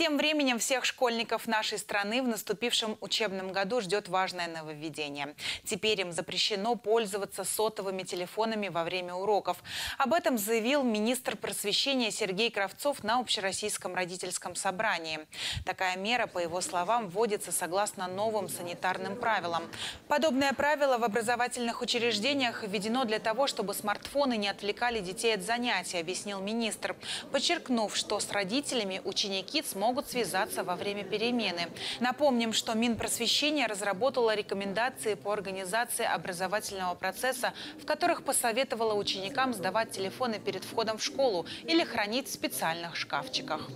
Тем временем всех школьников нашей страны в наступившем учебном году ждет важное нововведение. Теперь им запрещено пользоваться сотовыми телефонами во время уроков. Об этом заявил министр просвещения Сергей Кравцов на общероссийском родительском собрании. Такая мера, по его словам, вводится согласно новым санитарным правилам. Подобное правило в образовательных учреждениях введено для того, чтобы смартфоны не отвлекали детей от занятий, объяснил министр, подчеркнув, что с родителями ученики смогут связаться во время перемены. Напомним, что Минпросвещение разработало рекомендации по организации образовательного процесса, в которых посоветовала ученикам сдавать телефоны перед входом в школу или хранить в специальных шкафчиках.